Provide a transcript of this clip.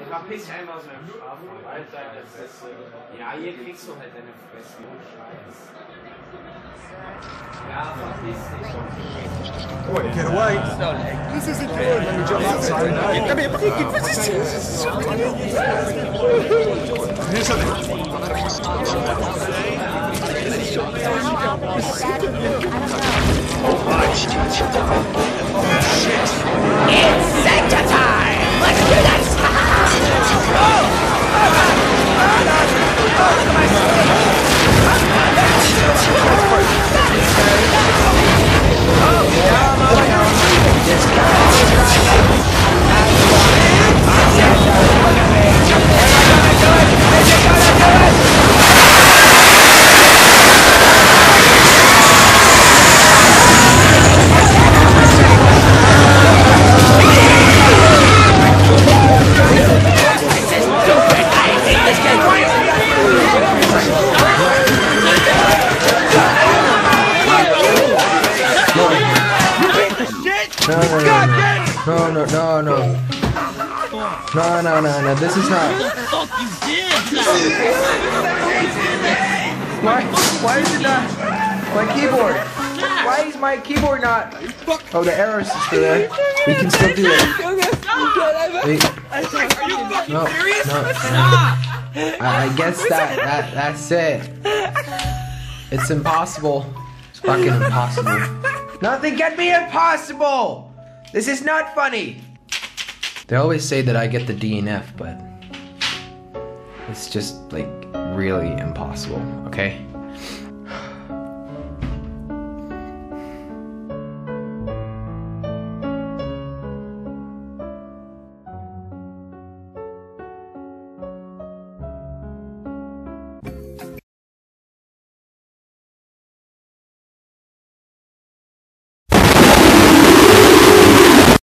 Ich mach mich einfach aus meinem Schlaf Alter, das ist. Äh, ja, hier kriegst du halt deine Fresse und Scheiß. Ja, verpiss dich. Wait, get away! This isn't good! Give me a break! Was ist das? Das ist so knapp! No, no, no, no, no, no, no. No, no, no, no. This is not. What the fuck you did? Why? Why is it not? My keyboard. Why is my keyboard not? Oh, the arrow is still there. We can still do it. Wait. No, no, no. I, I guess that that that's it. It's impossible. It's fucking impossible. Nothing can be impossible. This is not funny. They always say that I get the DNF, but it's just like really impossible. Okay.